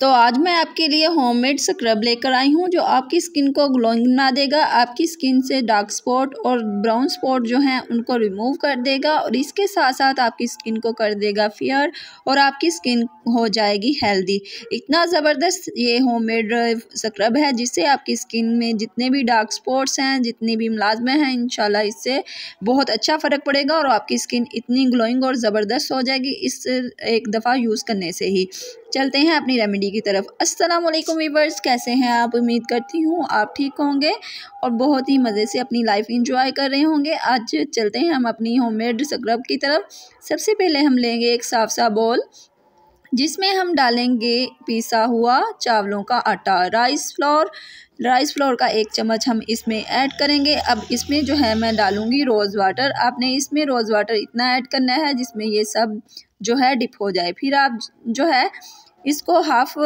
तो आज मैं आपके लिए होममेड स्क्रब लेकर आई हूँ, जो आपकी स्किन को ग्लोइंग बना देगा, आपकी स्किन से डार्क स्पॉट और ब्राउन स्पॉट जो हैं, उनको रिमूव कर देगा और इसके साथ साथ आपकी स्किन को कर देगा फेयर और आपकी स्किन हो जाएगी हेल्दी इतना ज़बरदस्त ये होममेड स्क्रब है, जिससे आपकी स्किन में जितने भी डार्क स्पॉट्स हैं, जितने भी मुलाजमे हैं इन इससे बहुत अच्छा फ़र्क पड़ेगा और आपकी स्किन इतनी ग्लोइंग और ज़बरदस्त हो जाएगी इस एक दफ़ा यूज़ करने से ही। चलते हैं अपनी रेमेडी की तरफ़। अस्सलाम वालेकुम वीवर्स, कैसे हैं आप? उम्मीद करती हूँ आप ठीक होंगे और बहुत ही मज़े से अपनी लाइफ इंजॉय कर रहे होंगे। आज चलते हैं हम अपनी होममेड स्क्रब की तरफ़। सबसे पहले हम लेंगे एक साफ़ सा बॉल जिसमें हम डालेंगे पीसा हुआ चावलों का आटा राइस फ्लोर राइस फ्लोर का एक चम्मच हम इसमें ऐड करेंगे। अब इसमें जो है मैं डालूँगी रोज़ वाटर आपने इसमें रोज़ वाटर इतना ऐड करना है, जिसमें ये सब जो है डिप हो जाए। फिर आप जो है इसको हाफ़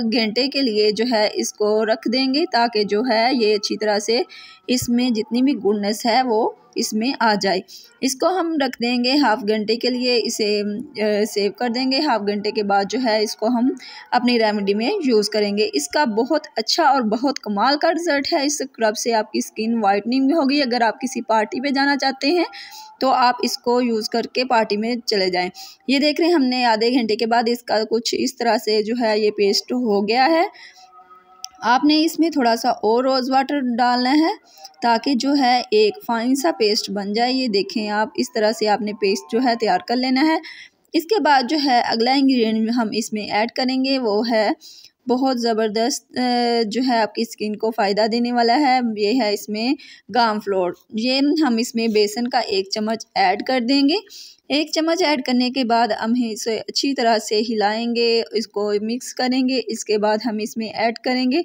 घंटे के लिए जो है इसको रख देंगे ताकि जो है ये अच्छी तरह से इसमें जितनी भी गुडनेस है वो इसमें आ जाए। इसको हम रख देंगे हाफ़ घंटे के लिए, इसे सेव कर देंगे। हाफ़ घंटे के बाद जो है इसको हम अपनी रेमेडी में यूज़ करेंगे। इसका बहुत अच्छा और बहुत कमाल का रिज़ल्ट है। इस स्क्रब से आपकी स्किन वाइटनिंग भी होगी। अगर आप किसी पार्टी पे जाना चाहते हैं तो आप इसको यूज़ करके पार्टी में चले जाएँ। ये देख रहे हैं हमने आधे घंटे के बाद इसका कुछ इस तरह से जो है ये पेस्ट हो गया है। आपने इसमें थोड़ा सा और रोज़ वाटर डालना है ताकि जो है एक फाइन सा पेस्ट बन जाए। ये देखें आप, इस तरह से आपने पेस्ट जो है तैयार कर लेना है। इसके बाद जो है अगला इंग्रेडिएंट हम इसमें ऐड करेंगे, वो है बहुत ज़बरदस्त जो है आपकी स्किन को फ़ायदा देने वाला है। ये है इसमें गाम फ्लोर। ये हम इसमें बेसन का एक चम्मच ऐड कर देंगे। एक चम्मच ऐड करने के बाद हम इसे अच्छी तरह से हिलाएँगे, इसको मिक्स करेंगे, इसके बाद हम इसमें ऐड करेंगे।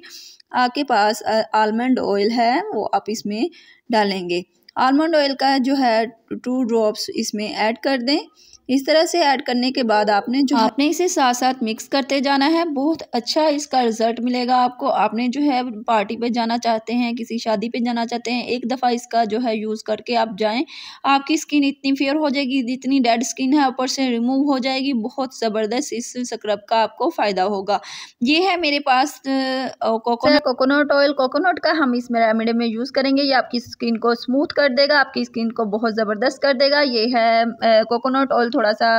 आपके पास आलमंड ऑयल है, वो आप इसमें डालेंगे। आलमंड ऑयल का जो है टू ड्रॉप्स इसमें ऐड कर दें। इस तरह से ऐड करने के बाद आपने जो आपने इसे साथ साथ मिक्स करते जाना है। बहुत अच्छा इसका रिज़ल्ट मिलेगा आपको। आपने जो है पार्टी पे जाना चाहते हैं किसी शादी पे जाना चाहते हैं एक दफ़ा इसका जो है यूज़ करके आप जाएँ। आपकी स्किन इतनी फेयर हो जाएगी जितनी डेड स्किन है ऊपर से रिमूव हो जाएगी। बहुत ज़बरदस्त इस स्क्रब का आपको फ़ायदा होगा। ये है मेरे पास कोकोनट कोकोनट ऑयल कोकोनट का हम इसमें रेमेडी में यूज़ करेंगे। ये आपकी स्किन को स्मूथ कर देगा आपकी स्किन को बहुत ज़बरदस्त कर देगा। ये है कोकोनट ऑयल थोड़ा सा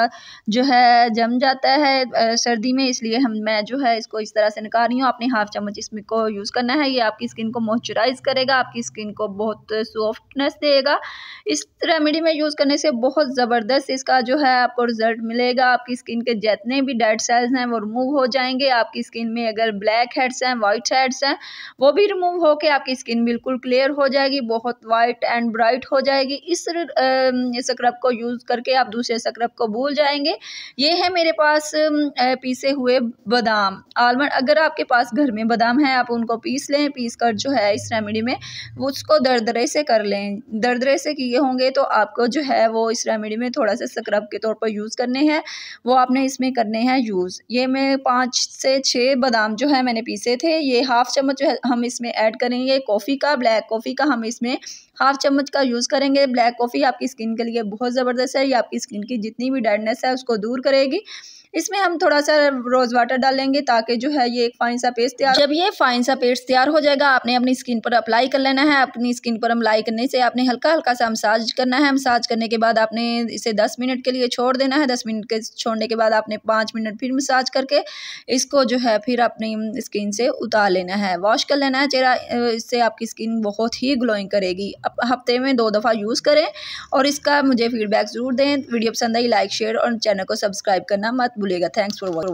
जो है जम जाता है सर्दी में, इसलिए हम, मैं जो है इसको इस तरह से निकाल रही हूँ। अपने हाफ़ चम्मच इसमें को यूज़ करना है। ये आपकी स्किन को मॉइस्चराइज करेगा, आपकी स्किन को बहुत सॉफ्टनेस देगा। इस रेमेडी में यूज़ करने से बहुत ज़बरदस्त इसका जो है आपको रिज़ल्ट मिलेगा। आपकी स्किन के जितने भी डेड सेल्स हैं वो रिमूव हो जाएँगे। आपकी स्किन में अगर ब्लैक हेड्स हैं, वाइट हेड्स हैं, वो भी रिमूव होकर आपकी स्किन बिल्कुल क्लियर हो जाएगी, बहुत वाइट एंड ब्राइट हो जाएगी। इस स्क्रब को यूज़ करके आप दूसरे स्क्रब को भूल जाएँगे। ये है मेरे पास पीसे हुए बादाम। आलमंड, अगर आपके पास घर में बादाम है, आप उनको पीस लें, पीस कर जो है इस रेमेडी में उसको दरदरे से कर लें। दरदरे से किए होंगे तो आपको जो है वो इस रेमेडी में थोड़ा सा स्क्रब के तौर पर यूज़ करने हैं। वो आपने इसमें करने हैं यूज़। ये मैं पाँच से छः बादाम जो है मैंने पीसे थे। ये हाफ़ चम्मच जो है हम इसमें ऐड करेंगे कॉफ़ी का, ब्लैक कॉफ़ी का हम इसमें हाफ़ चम्मच का यूज़ करेंगे। ब्लैक कॉफ़ी आपकी स्किन के लिए बहुत ज़बरदस्त है, ये आपकी स्किन की जितनी भी डेडनेस है उसको दूर करेगी। इसमें हम थोड़ा सा रोज़ वाटर डालेंगे ताकि जो है ये एक फाइन सा पेस्ट तैयार जब ये फाइन सा पेस्ट तैयार हो जाएगा, आपने अपनी स्किन पर अप्लाई कर लेना है। अपनी स्किन पर अप्लाई करने से आपने हल्का हल्का सा मसाज करना है। मसाज करने के बाद आपने इसे दस मिनट के लिए छोड़ देना है। दस मिनट के छोड़ने के बाद आपने पाँच मिनट फिर मसाज करके इसको जो है फिर अपनी स्किन से उतार लेना है। वॉश कर लेना है। चेहरा इससे आपकी स्किन बहुत ही ग्लोइंग करेगी। अब हफ़्ते में दो दफ़ा यूज़ करें और इसका मुझे फीडबैक ज़रूर दें। वीडियो पसंद आई लाइक शेयर और चैनल को सब्सक्राइब करना मत भूलिएगा थैंक्स फॉर वॉचिंग